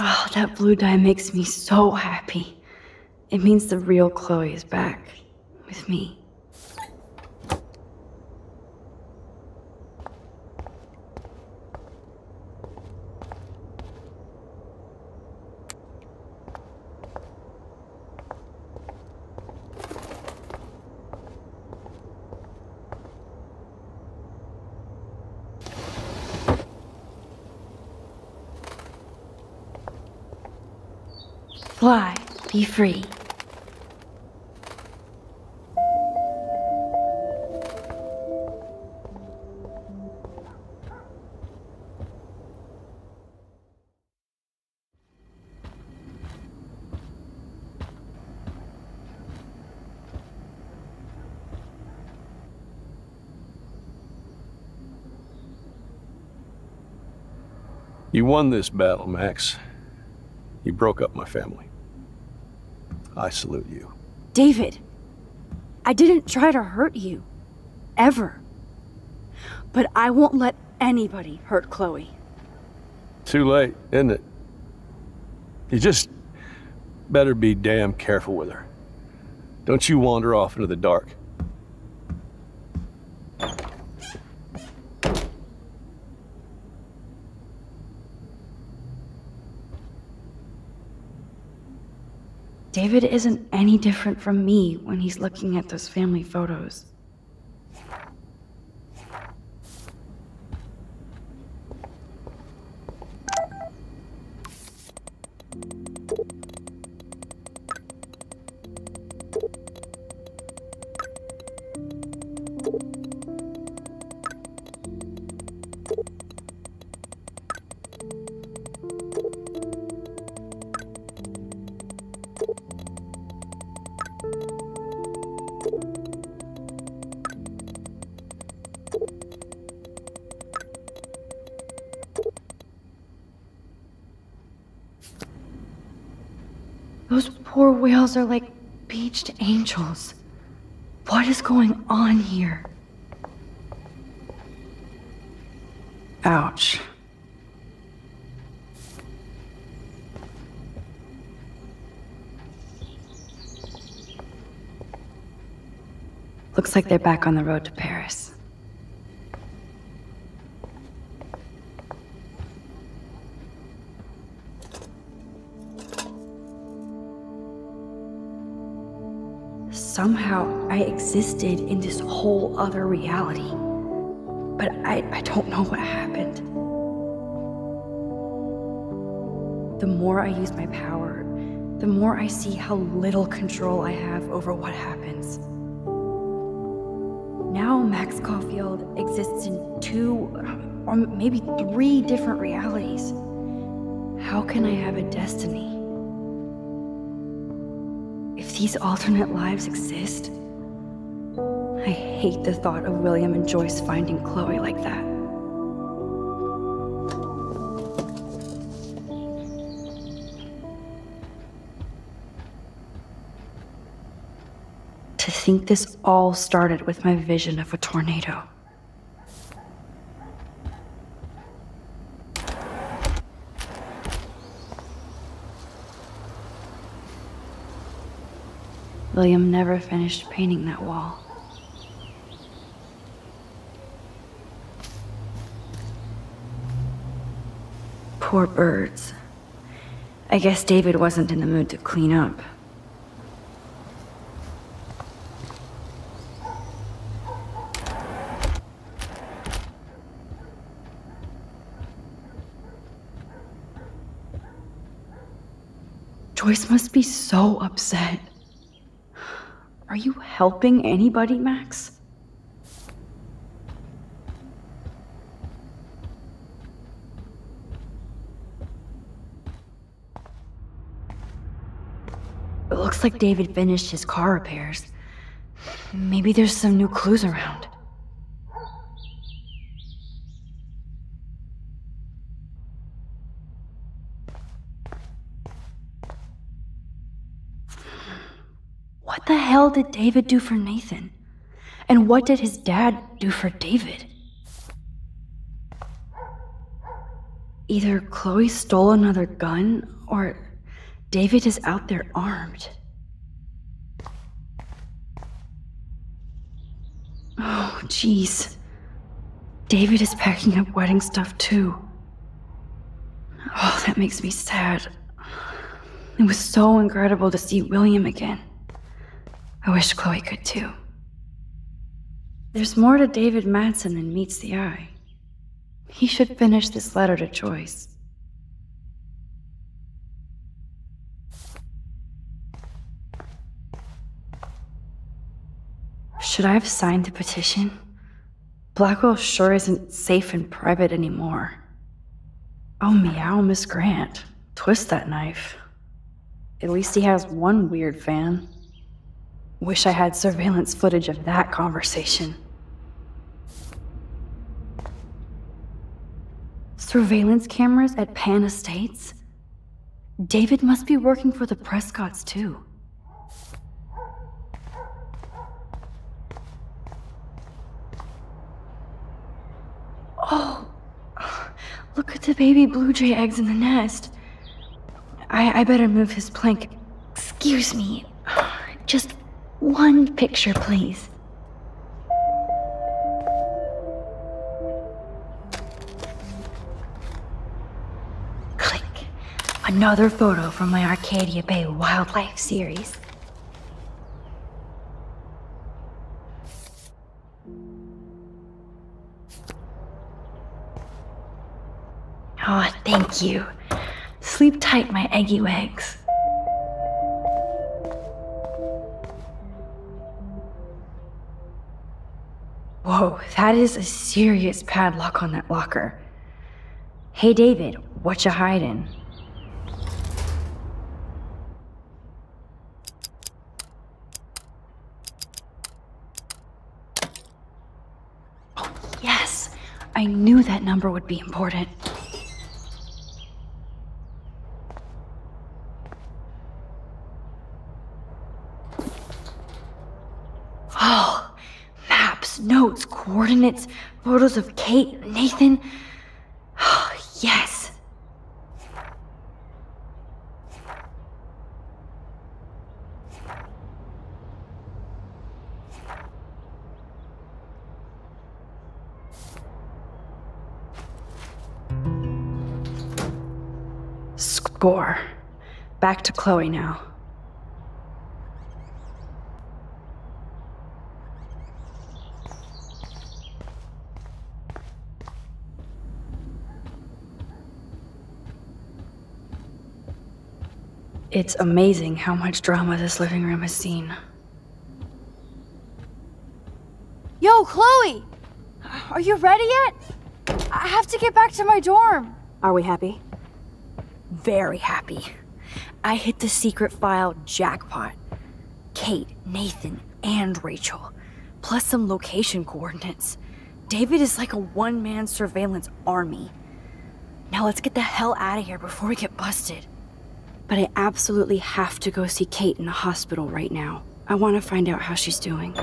Oh, that blue dye makes me so happy. It means the real Chloe is back with me. Fly, be free. You won this battle, Max. You broke up my family. I salute you. David, I didn't try to hurt you. Ever. But I won't let anybody hurt Chloe. Too late, isn't it? You just better be damn careful with her. Don't you wander off into the dark. David isn't any different from me when he's looking at those family photos. Those poor whales are like beached angels. What is going on here? Ouch. Looks like they're back on the road to Paris. Somehow I existed in this whole other reality. But I, I don't know what happened. The more I use my power, the more I see how little control I have over what happens. Now Max Caulfield exists in two, or maybe three different realities. How can I have a destiny? These alternate lives exist, I hate the thought of William and Joyce finding Chloe like that. To think this all started with my vision of a tornado. William never finished painting that wall. Poor birds. I guess David wasn't in the mood to clean up. Joyce must be so upset. Are you helping anybody, Max? It looks like David finished his car repairs. Maybe there's some new clues around. Hell did David do for Nathan? And what did his dad do for David? Either Chloe stole another gun, or David is out there armed. Oh, jeez. David is packing up wedding stuff too. Oh, that makes me sad. It was so incredible to see William again. I wish Chloe could too. There's more to David Madsen than meets the eye. He should finish this letter to Joyce. Should I have signed the petition? Blackwell sure isn't safe and private anymore. Oh, meow, Miss Grant. Twist that knife. At least he has one weird fan. Wish I had surveillance footage of that conversation. Surveillance cameras at Pan Estates? David must be working for the Prescotts, too. Oh, look at the baby blue jay eggs in the nest. I, I better move his plank. Excuse me. One picture, please. Click. Another photo from my Arcadia Bay wildlife series. Oh, thank you. Sleep tight, my eggy legs. Whoa, that is a serious padlock on that locker. Hey, David, what you hiding? Oh, yes! I knew that number would be important. Coordinates, photos of Kate, Nathan. Yes. Score. Back to Chloe now. It's amazing how much drama this living room has seen. Yo, Chloe! Are you ready yet? I have to get back to my dorm. Are we happy? Very happy. I hit the secret file jackpot. Kate, Nathan, and Rachel, plus some location coordinates. David is like a one man surveillance army. Now let's get the hell out of here before we get busted. But I absolutely have to go see Kate in the hospital right now. I want to find out how she's doing.